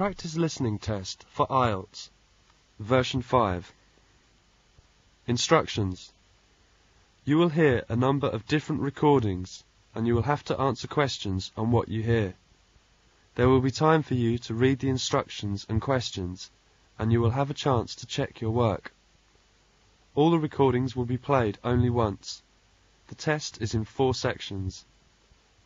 practice listening test for IELTS, version 5. Instructions. You will hear a number of different recordings and you will have to answer questions on what you hear. There will be time for you to read the instructions and questions and you will have a chance to check your work. All the recordings will be played only once. The test is in four sections.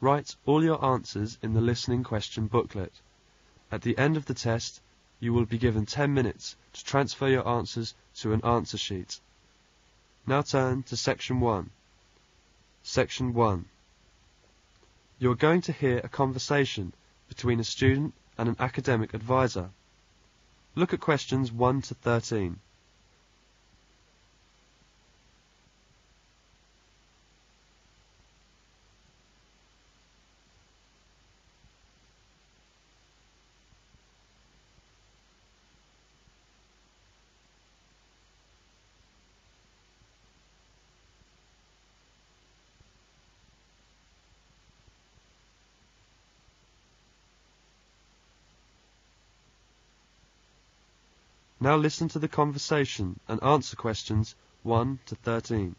Write all your answers in the listening question booklet. At the end of the test, you will be given 10 minutes to transfer your answers to an answer sheet. Now turn to section 1. Section 1. You are going to hear a conversation between a student and an academic advisor. Look at questions 1 to 13. Now listen to the conversation and answer questions 1 to 13.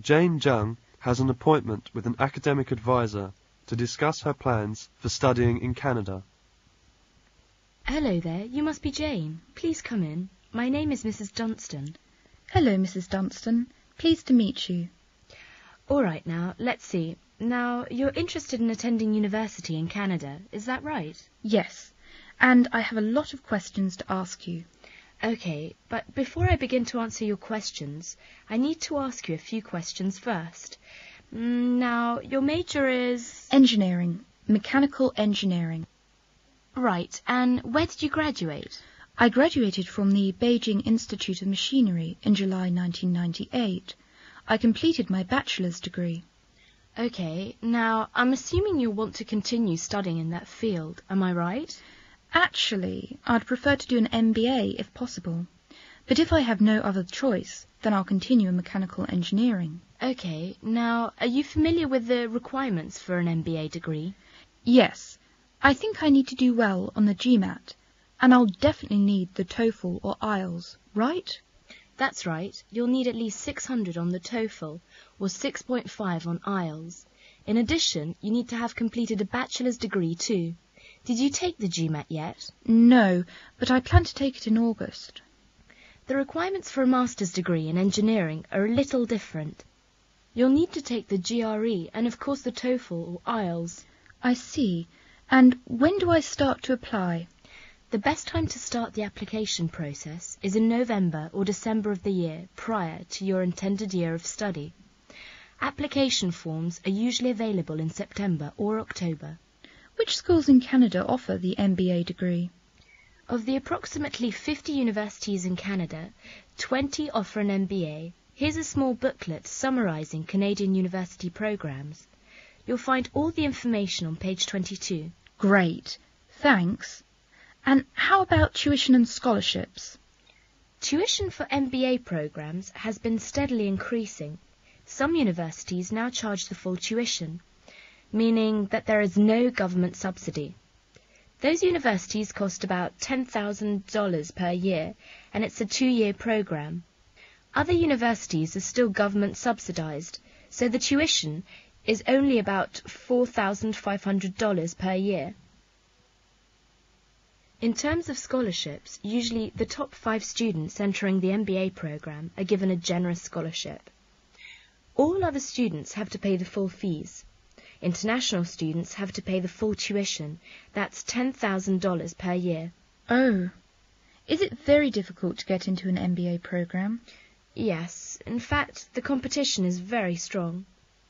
Jane Jung has an appointment with an academic advisor to discuss her plans for studying in Canada. Hello there, you must be Jane. Please come in. My name is Mrs. Dunstan. Hello, Mrs. Dunstan. Pleased to meet you. All right, now, let's see. Now, you're interested in attending university in Canada, is that right? Yes, and I have a lot of questions to ask you. Okay, but before I begin to answer your questions, I need to ask you a few questions first. Mm, Now, your major is... Engineering, mechanical engineering. Right, and where did you graduate? I graduated from the Beijing Institute of Machinery in July 1998. I completed my bachelor's degree. Okay, now, I'm assuming you'll want to continue studying in that field, am I right? Actually, I'd prefer to do an MBA if possible. But if I have no other choice, then I'll continue in mechanical engineering. Okay, now, are you familiar with the requirements for an MBA degree? Yes, I think I need to do well on the GMAT, and I'll definitely need the TOEFL or IELTS, right? That's right, you'll need at least 600 on the TOEFL or 6.5 on IELTS. In addition, you need to have completed a bachelor's degree too. Did you take the GMAT yet? No, but I plan to take it in August. The requirements for a master's degree in engineering are a little different. You'll need to take the GRE and of course the TOEFL or IELTS. I see. And when do I start to apply? The best time to start the application process is in November or December of the year prior to your intended year of study. Application forms are usually available in September or October. Which schools in Canada offer the MBA degree? Of the approximately 50 universities in Canada, 20 offer an MBA. Here's a small booklet summarizing Canadian university programs. You'll find all the information on page 22. Great. Thanks. And how about tuition and scholarships? Tuition for MBA programs has been steadily increasing. Some universities now charge the full tuition, meaning that there is no government subsidy. Those universities cost about $10,000 per year, and it's a two-year program. Other universities are still government subsidized, so the tuition is only about $4,500 per year. In terms of scholarships, usually the top five students entering the MBA program are given a generous scholarship. All other students have to pay the full fees. International students have to pay the full tuition. That's $10,000 per year. Oh. Is it very difficult to get into an MBA program? Yes, in fact, the competition is very strong.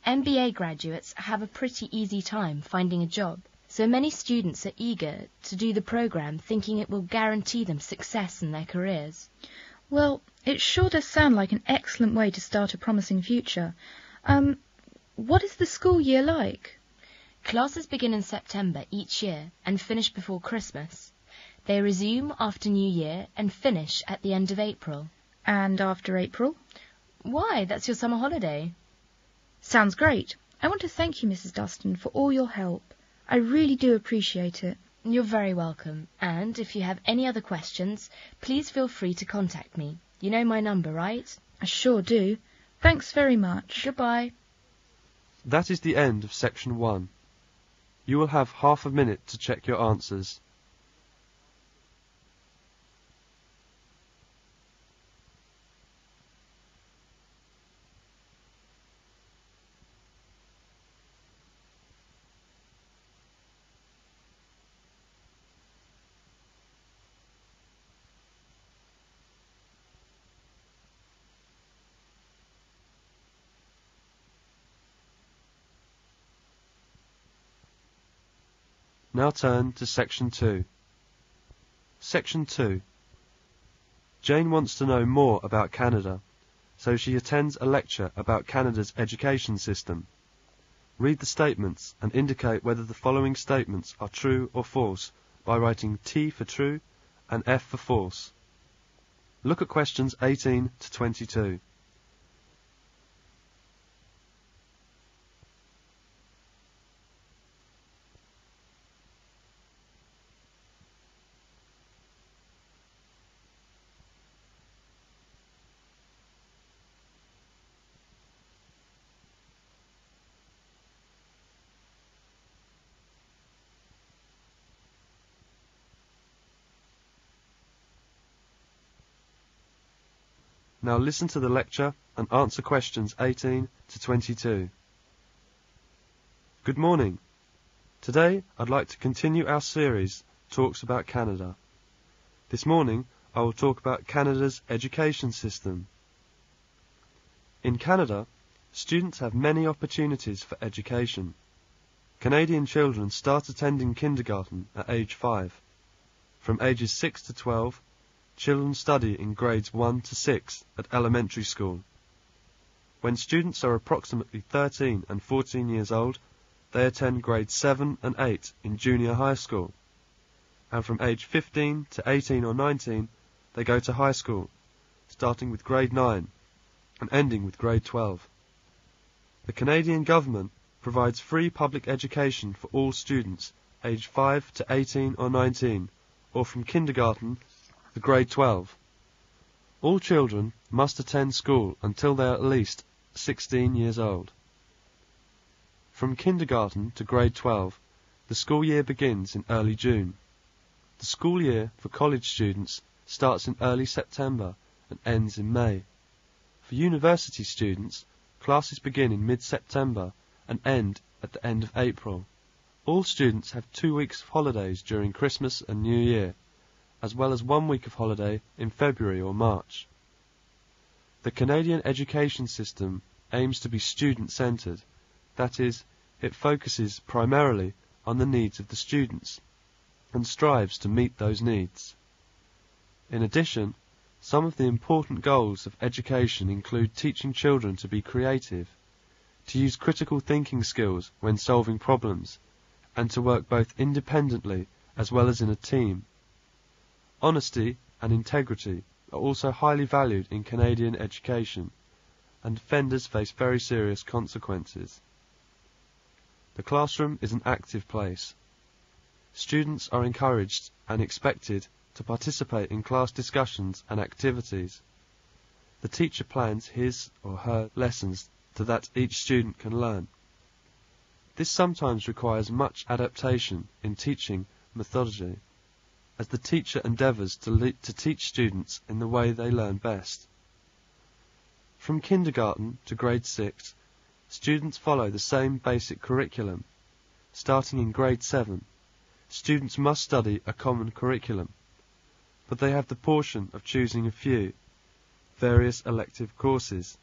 MBA graduates have a pretty easy time finding a job, so many students are eager to do the program thinking it will guarantee them success in their careers. Well, it sure does sound like an excellent way to start a promising future. Um, what is the school year like? Classes begin in September each year and finish before Christmas. They resume after New Year and finish at the end of April. And after April? Why, that's your summer holiday. Sounds great. I want to thank you, Mrs. Dunstan, for all your help. I really do appreciate it. You're very welcome, and if you have any other questions, please feel free to contact me. You know my number, right? I sure do. Thanks very much. Goodbye. That is the end of section one. You will have half a minute to check your answers. Now turn to section 2. Section 2. Jane wants to know more about Canada, so she attends a lecture about Canada's education system. Read the statements and indicate whether the following statements are true or false by writing T for true and F for false. Look at questions 18 to 22. Now listen to the lecture and answer questions 18 to 22. Good morning. Today I'd like to continue our series, Talks about Canada. This morning I will talk about Canada's education system. In Canada, students have many opportunities for education. Canadian children start attending kindergarten at age 5. From ages 6 to 12, Children study in grades 1 to 6 at elementary school. When students are approximately 13 and 14 years old, they attend grades 7 and 8 in junior high school. And from age 15 to 18 or 19, they go to high school, starting with grade 9 and ending with grade 12. The Canadian government provides free public education for all students aged 5 to 18 or 19, or from kindergarten the grade 12. All children must attend school until they are at least 16 years old. From kindergarten to grade 12, the school year begins in early June. The school year for college students starts in early September and ends in May. For university students, classes begin in mid-September and end at the end of April. All students have two weeks of holidays during Christmas and New Year as well as one week of holiday in February or March. The Canadian education system aims to be student-centered, that is, it focuses primarily on the needs of the students and strives to meet those needs. In addition, some of the important goals of education include teaching children to be creative, to use critical thinking skills when solving problems, and to work both independently as well as in a team. Honesty and integrity are also highly valued in Canadian education, and offenders face very serious consequences. The classroom is an active place. Students are encouraged and expected to participate in class discussions and activities. The teacher plans his or her lessons so that each student can learn. This sometimes requires much adaptation in teaching methodology as the teacher endeavours to, to teach students in the way they learn best. From kindergarten to grade 6, students follow the same basic curriculum. Starting in grade 7, students must study a common curriculum, but they have the portion of choosing a few, various elective courses,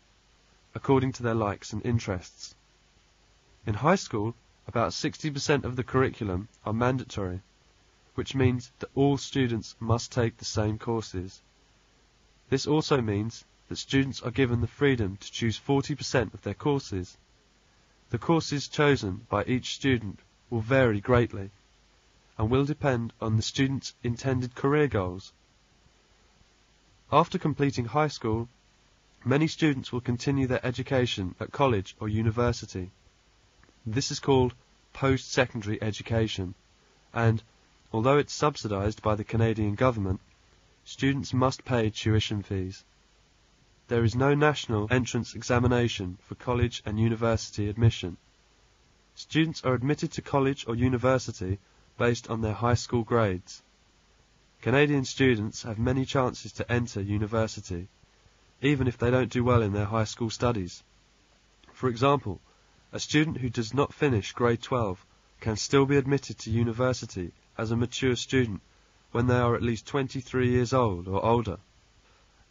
according to their likes and interests. In high school, about 60% of the curriculum are mandatory which means that all students must take the same courses. This also means that students are given the freedom to choose 40% of their courses. The courses chosen by each student will vary greatly and will depend on the student's intended career goals. After completing high school, many students will continue their education at college or university. This is called post-secondary education, and although it's subsidised by the Canadian government, students must pay tuition fees. There is no national entrance examination for college and university admission. Students are admitted to college or university based on their high school grades. Canadian students have many chances to enter university, even if they don't do well in their high school studies. For example, a student who does not finish grade 12 can still be admitted to university as a mature student when they are at least 23 years old or older.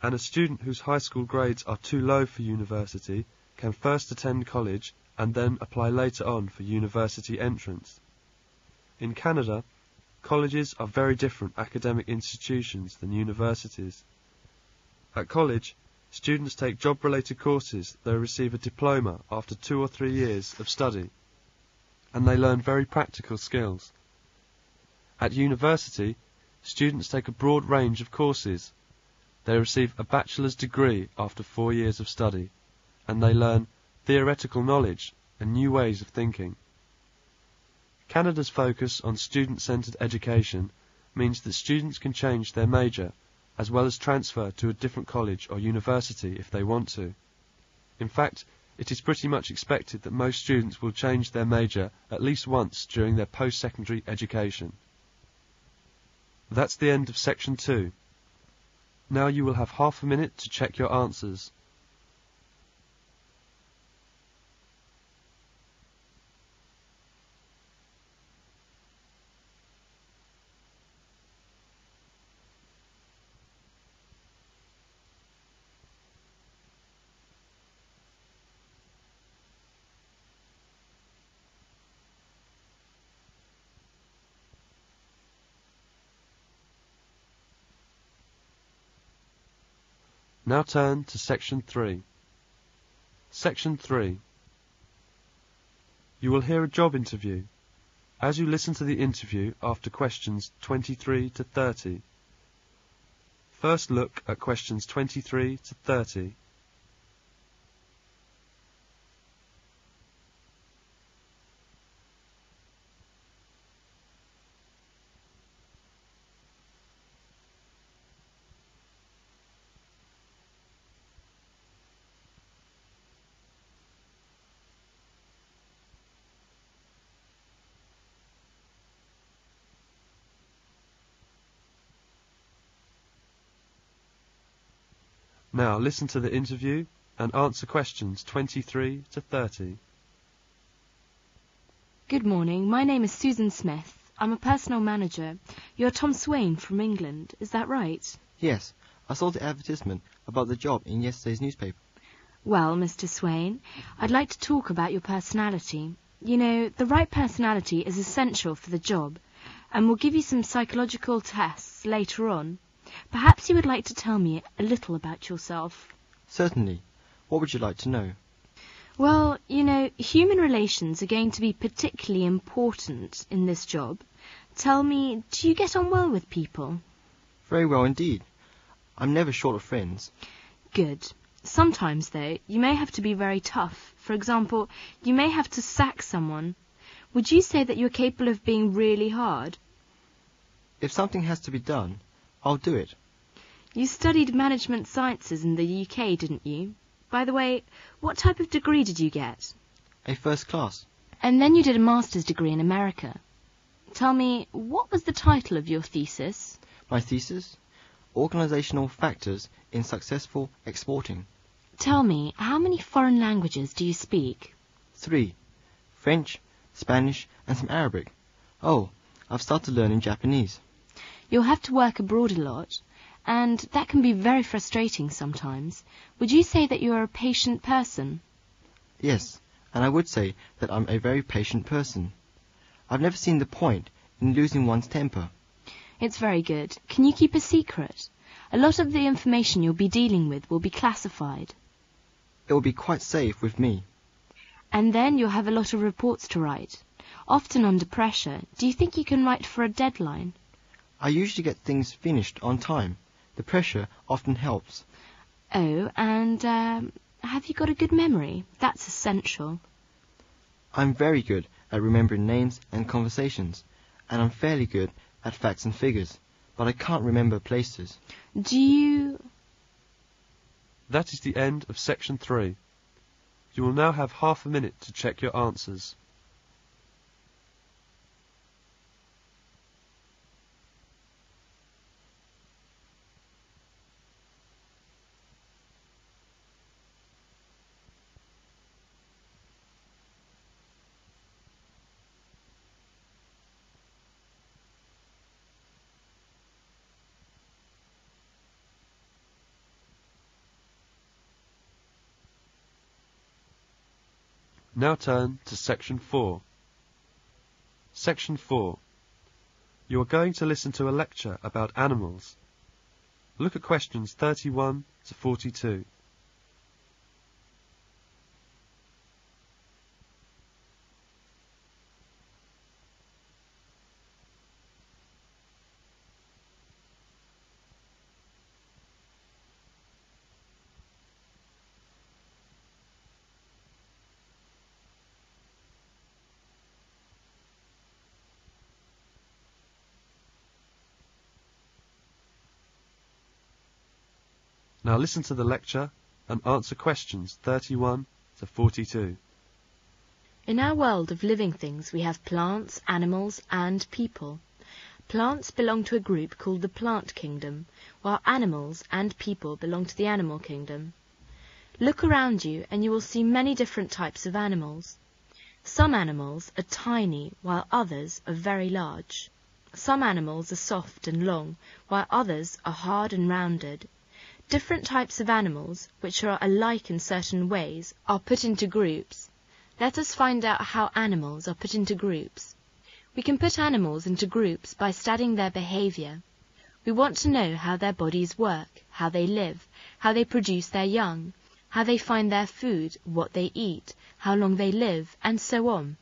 And a student whose high school grades are too low for university can first attend college and then apply later on for university entrance. In Canada, colleges are very different academic institutions than universities. At college, students take job-related courses they receive a diploma after two or three years of study, and they learn very practical skills. At university, students take a broad range of courses. They receive a bachelor's degree after four years of study, and they learn theoretical knowledge and new ways of thinking. Canada's focus on student-centred education means that students can change their major as well as transfer to a different college or university if they want to. In fact, it is pretty much expected that most students will change their major at least once during their post-secondary education. That's the end of section 2. Now you will have half a minute to check your answers. Now turn to section 3. Section 3. You will hear a job interview. As you listen to the interview after questions 23 to 30, first look at questions 23 to 30. Now listen to the interview and answer questions 23 to 30. Good morning. My name is Susan Smith. I'm a personal manager. You're Tom Swain from England. Is that right? Yes, I saw the advertisement about the job in yesterday's newspaper. Well, Mr. Swain, I'd like to talk about your personality. You know, the right personality is essential for the job, and we'll give you some psychological tests later on. Perhaps you would like to tell me a little about yourself. Certainly. What would you like to know? Well, you know, human relations are going to be particularly important in this job. Tell me, do you get on well with people? Very well indeed. I'm never short of friends. Good. Sometimes, though, you may have to be very tough. For example, you may have to sack someone. Would you say that you're capable of being really hard? If something has to be done, I'll do it. You studied management sciences in the UK, didn't you? By the way, what type of degree did you get? A first class. And then you did a master's degree in America. Tell me, what was the title of your thesis? My thesis? Organizational Factors in Successful Exporting. Tell me, how many foreign languages do you speak? Three. French, Spanish, and some Arabic. Oh, I've started learning Japanese. You'll have to work abroad a lot, and that can be very frustrating sometimes. Would you say that you are a patient person? Yes, and I would say that I'm a very patient person. I've never seen the point in losing one's temper. It's very good. Can you keep a secret? A lot of the information you'll be dealing with will be classified. It will be quite safe with me. And then you'll have a lot of reports to write. Often under pressure, do you think you can write for a deadline? I usually get things finished on time. The pressure often helps. Oh, and um, have you got a good memory? That's essential. I'm very good at remembering names and conversations, and I'm fairly good at facts and figures, but I can't remember places. Do you... That is the end of section 3. You will now have half a minute to check your answers. Now turn to section 4. Section 4. You are going to listen to a lecture about animals. Look at questions 31 to 42. Now listen to the lecture and answer questions 31 to 42. In our world of living things, we have plants, animals, and people. Plants belong to a group called the plant kingdom, while animals and people belong to the animal kingdom. Look around you and you will see many different types of animals. Some animals are tiny, while others are very large. Some animals are soft and long, while others are hard and rounded. Different types of animals, which are alike in certain ways, are put into groups. Let us find out how animals are put into groups. We can put animals into groups by studying their behavior. We want to know how their bodies work, how they live, how they produce their young, how they find their food, what they eat, how long they live, and so on.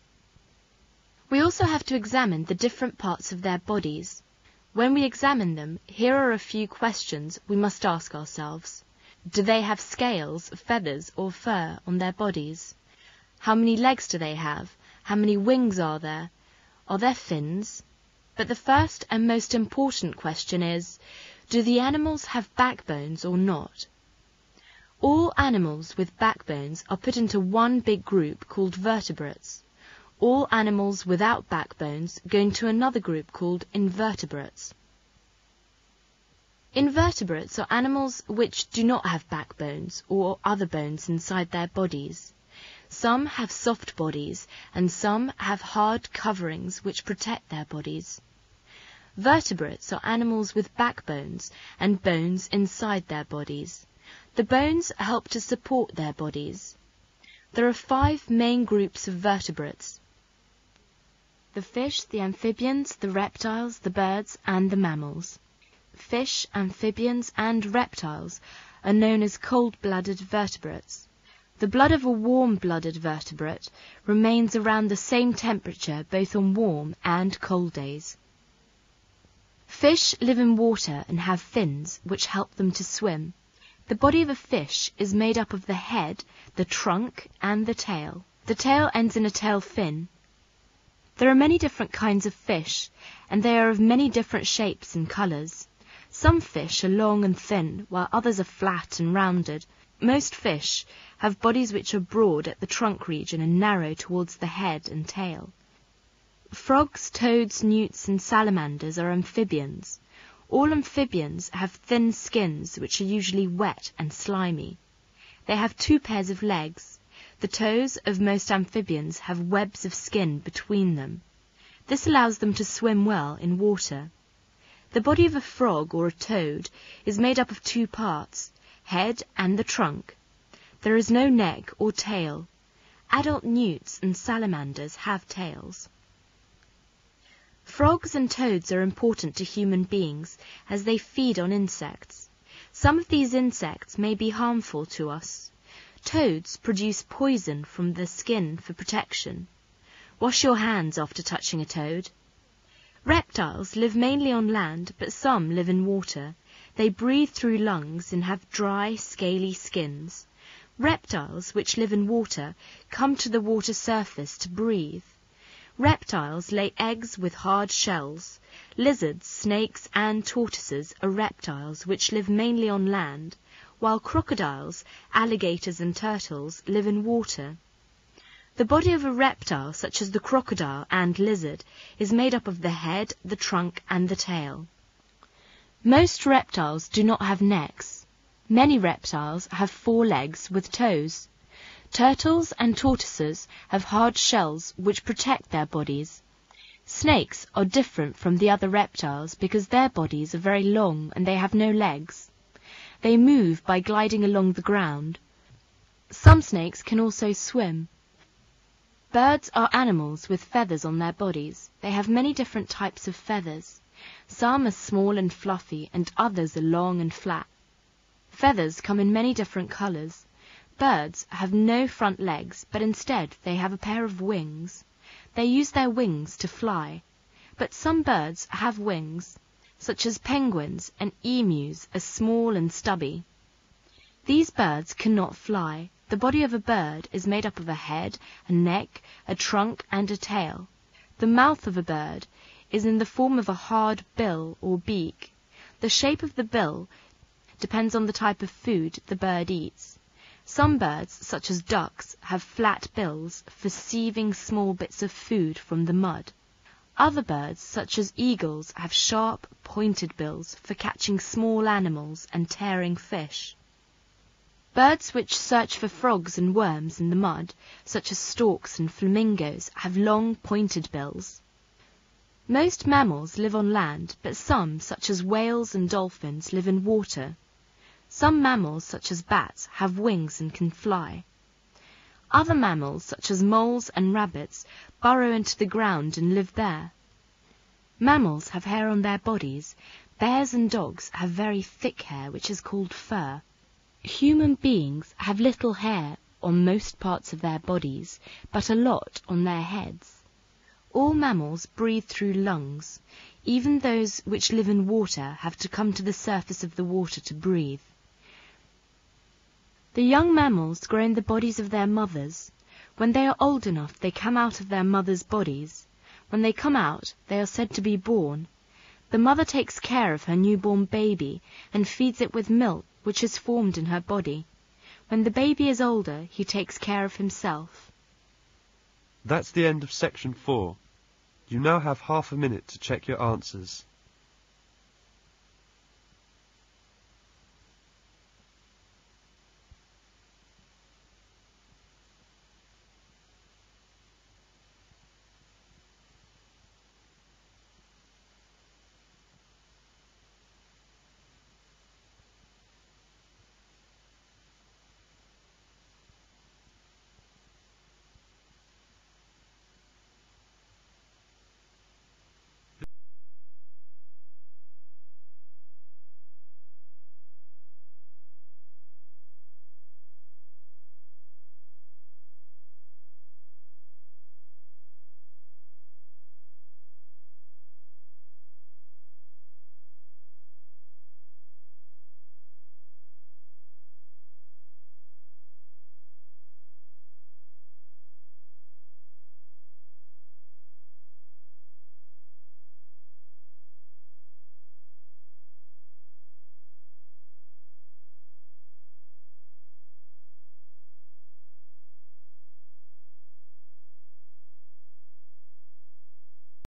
We also have to examine the different parts of their bodies. When we examine them, here are a few questions we must ask ourselves. Do they have scales, feathers, or fur on their bodies? How many legs do they have? How many wings are there? Are there fins? But the first and most important question is, do the animals have backbones or not? All animals with backbones are put into one big group called vertebrates. All animals without backbones go into another group called invertebrates. Invertebrates are animals which do not have backbones or other bones inside their bodies. Some have soft bodies and some have hard coverings which protect their bodies. Vertebrates are animals with backbones and bones inside their bodies. The bones help to support their bodies. There are five main groups of vertebrates the fish, the amphibians, the reptiles, the birds, and the mammals. Fish, amphibians, and reptiles are known as cold-blooded vertebrates. The blood of a warm-blooded vertebrate remains around the same temperature both on warm and cold days. Fish live in water and have fins which help them to swim. The body of a fish is made up of the head, the trunk, and the tail. The tail ends in a tail fin. There are many different kinds of fish, and they are of many different shapes and colours. Some fish are long and thin, while others are flat and rounded. Most fish have bodies which are broad at the trunk region and narrow towards the head and tail. Frogs, toads, newts, and salamanders are amphibians. All amphibians have thin skins which are usually wet and slimy. They have two pairs of legs. The toes of most amphibians have webs of skin between them. This allows them to swim well in water. The body of a frog or a toad is made up of two parts, head and the trunk. There is no neck or tail. Adult newts and salamanders have tails. Frogs and toads are important to human beings as they feed on insects. Some of these insects may be harmful to us. Toads produce poison from the skin for protection. Wash your hands after touching a toad. Reptiles live mainly on land, but some live in water. They breathe through lungs and have dry, scaly skins. Reptiles which live in water come to the water surface to breathe. Reptiles lay eggs with hard shells. Lizards, snakes, and tortoises are reptiles which live mainly on land, while crocodiles, alligators, and turtles live in water. The body of a reptile, such as the crocodile and lizard, is made up of the head, the trunk, and the tail. Most reptiles do not have necks. Many reptiles have four legs with toes. Turtles and tortoises have hard shells which protect their bodies. Snakes are different from the other reptiles because their bodies are very long and they have no legs. They move by gliding along the ground. Some snakes can also swim. Birds are animals with feathers on their bodies. They have many different types of feathers. Some are small and fluffy and others are long and flat. Feathers come in many different colors. Birds have no front legs, but instead they have a pair of wings. They use their wings to fly. But some birds have wings, such as penguins and emus are small and stubby. These birds cannot fly. The body of a bird is made up of a head, a neck, a trunk, and a tail. The mouth of a bird is in the form of a hard bill or beak. The shape of the bill depends on the type of food the bird eats. Some birds, such as ducks, have flat bills for sieving small bits of food from the mud. Other birds, such as eagles, have sharp, pointed bills for catching small animals and tearing fish. Birds which search for frogs and worms in the mud, such as storks and flamingos, have long, pointed bills. Most mammals live on land, but some, such as whales and dolphins, live in water. Some mammals, such as bats, have wings and can fly. Other mammals, such as moles and rabbits, burrow into the ground and live there. Mammals have hair on their bodies. Bears and dogs have very thick hair, which is called fur. Human beings have little hair on most parts of their bodies, but a lot on their heads. All mammals breathe through lungs. Even those which live in water have to come to the surface of the water to breathe. The young mammals grow in the bodies of their mothers. When they are old enough, they come out of their mothers' bodies. When they come out, they are said to be born. The mother takes care of her newborn baby and feeds it with milk which is formed in her body. When the baby is older, he takes care of himself. That's the end of section four. You now have half a minute to check your answers.